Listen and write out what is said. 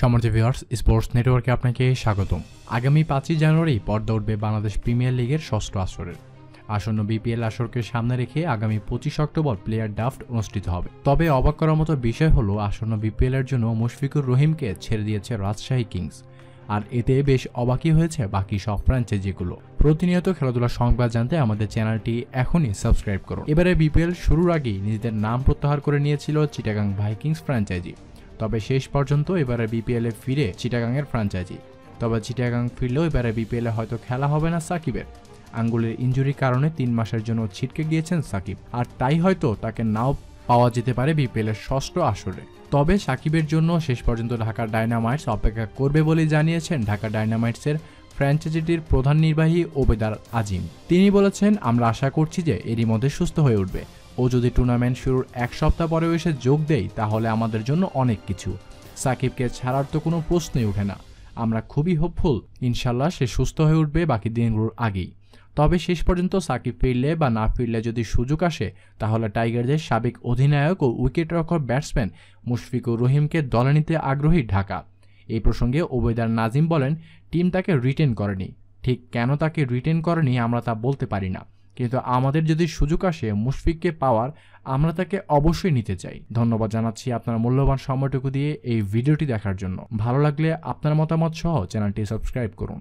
সমর্থ viewers, sports নেটওয়ার্কে আপনাকে স্বাগতম। আগামী পাঁচই জানুয়ারি পর্দা উঠবে বাংলাদেশ প্রিমিয়ার লিগের ষষ্ঠ আসরের। আসন্ন বিপিএল আসরকে সামনে রেখে আগামী পঁচিশ অক্টোবর প্লেয়ার ড্রাফট অনুষ্ঠিত হবে। তবে অবাক করার মতো বিষয় হলো, আসন্ন বিপিএল এর জন্য মুশফিকুর রহিমকে ছেড়ে দিয়েছে রাজশাহী কিংস। আর এতে বেশ অবাকই হয়েছে বাকি সব ফ্র্যাঞ্চাইজিগুলো প্রতিনিয়ত খেলাধুলার সংবাদ জানতে আমাদের চ্যানেলটি এখনই সাবস্ক্রাইব করুন। এবারে বিপিএল শুরুর আগেই নিজেদের নাম প্রত্যাহার করে নিয়েছিল চিটাগাং ভাইকিংস ফ্র্যাঞ্চাইজি তবে শেষ পর্যন্ত এবারে বিপিএল এ ফিরে চিটাগাংয়ের ফ্র্যাঞ্চাইজি তবে চিটাগাং ফিরলেও এবারে বিপিএল হয়তো খেলা হবে না সাকিবের। আঙ্গুলের ইঞ্জুরির কারণে তিন মাসের জন্য ছিটকে গিয়েছেন সাকিব। আর তাই হয়তো তাকে নাও পাওয়া যেতে পারে বিপিএল এর ষষ্ঠ আসরে। তবে সাকিবের জন্য শেষ পর্যন্ত ঢাকা ডায়নামাইটস অপেক্ষা করবে বলে জানিয়েছেন ঢাকা ডায়নামাইটসের ফ্র্যাঞ্চাইজিটির প্রধান নির্বাহী ওবেদার আজিম। তিনি বলেছেন, আমরা আশা করছি যে এরই মধ্যে সুস্থ হয়ে উঠবে। ও যদি টুর্নামেন্ট শুরুর এক সপ্তাহ পরেও এসে যোগ দেয়, তাহলে আমাদের জন্য অনেক কিছু। সাকিবকে ছাড়ার তো কোনো প্রশ্নই ওঠে না। আমরা খুবই হোপফুল ইনশাল্লাহ সে সুস্থ হয়ে উঠবে বাকি দিনগুলোর আগেই। তবে শেষ পর্যন্ত সাকিব ফিরলে বা না ফিরলে যদি সুযোগ আসে, তাহলে টাইগারদের সাবেক অধিনায়ক ও উইকেটরক্ষক ব্যাটসম্যান মুশফিকুর রহিমকে দলে নিতে আগ্রহী ঢাকা। এই প্রসঙ্গে ওবেদার নাজিম বলেন, টিম তাকে রিটেন করেনি। ঠিক কেন তাকে রিটেন করেনি আমরা তা বলতে পারি না। কিন্তু আমাদের যদি সুযোগ আসে মুশফিককে পাওয়ার, আমরা তাকে অবশ্যই নিতে চাই। ধন্যবাদ জানাচ্ছি আপনার মূল্যবান সময়টুকু দিয়ে এই ভিডিওটি দেখার জন্য। ভালো লাগলে আপনার মতামত সহ চ্যানেলটি সাবস্ক্রাইব করুন।